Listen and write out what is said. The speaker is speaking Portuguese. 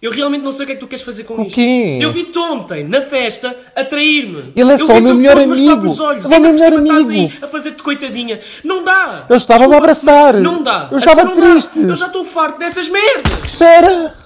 Eu realmente não sei o que é que tu queres fazer com O isto. quê? Eu vi-te ontem, na festa, a trair-me. Ele é Eu só o meu melhor amigo. olhos. Ele é o meu melhor amigo. A fazer-te coitadinha. Não dá. Eu estava-me a abraçar. Não dá. Eu estava triste. Eu já estou farto dessas merdas. Espera!